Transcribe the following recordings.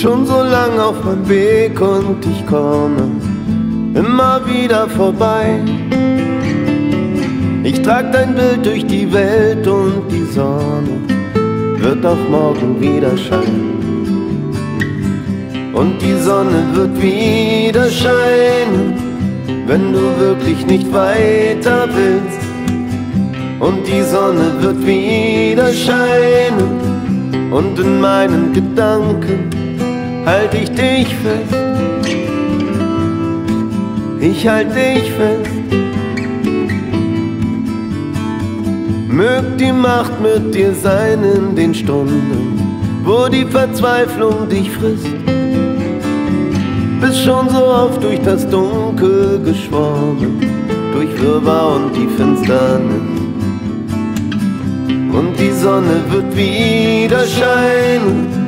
schon so lang auf meinem Weg und ich komme immer wieder vorbei. Ich trag dein Bild durch die Welt und die Sonne wird auch morgen wieder scheinen. Und die Sonne wird wieder scheinen, wenn du wirklich nicht weiter willst. Und die Sonne wird wieder scheinen, und in meinen Gedanken halt ich dich fest. Ich halt dich fest. Mögt die Macht mit dir sein in den Stunden, wo die Verzweiflung dich frisst. Bist schon so oft durch das Dunkel geschwommen, durch Wirrwarr und die Finsternis. Und die Sonne wird wieder scheinen,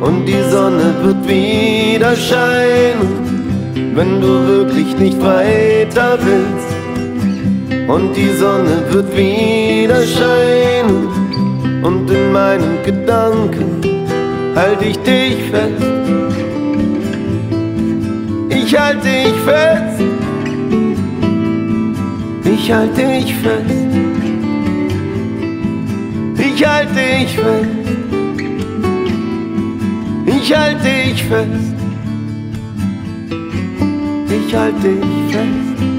und die Sonne wird wieder scheinen, wenn du wirklich nicht weiter willst. Und die Sonne wird wieder scheinen, und in meinen Gedanken halte ich dich fest. Ich halte dich fest. Ich halte dich fest. Ich halte dich fest. Ich halte dich fest. Ich halte dich fest.